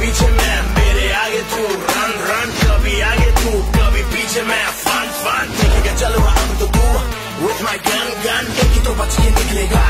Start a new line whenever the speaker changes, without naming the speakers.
पीछे मैं, मेरे आगे तू। रन रन कभी आगे तू, कभी पीछे मैं। फन फन देखेगा चलो हम तो तू विथ my गन गन देखी तो बच के निकलेगा।